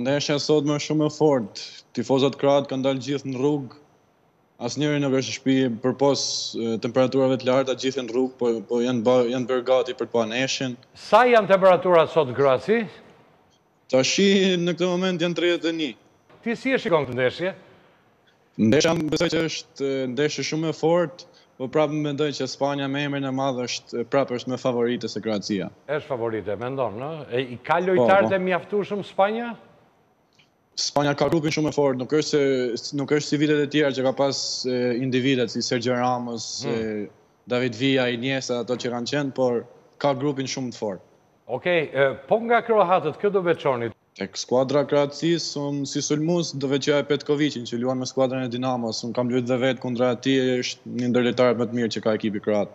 Ndeshja sot më shumë e fortë, tifozat kroatë kanë dalë gjithë në rrugë, asnjëri nuk është shpi përpos temperaturave të larta gjithë në rrugë, po, po janë, ba, janë bërë gati për të pa ndeshjen. Sa janë temperaturat sot grasi? Tashi në këtë moment janë 31. Ti si e shikon këtë ndeshje? Ndeshja unë besoj që është ndeshje shumë e fortë, por prapë mendoj që Spanja me emrin e madh është prapë është më favorite se Kroacia. Është favorite, mendon, ë? E i ka lojtarët e mjaftueshëm Spanja? Spanja ka grupin shumë të fortë, nuk është se nuk është si vitet e tjera që ka pas individet si Sergio Ramos, David Villa, Iniesta, ato që kanë qenë, por ka grupin shumë të fortë. Okej, po nga kroatët kë do veçonit? Tek skuadra e Kroacisë, unë si sulmues do veçoja Petkoviqin që luan me skuadrën e Dinamos. Unë kam luajtur dhe vetë kundra tij, është një ndër lojtarët më të mirë që ka ekipi kroat.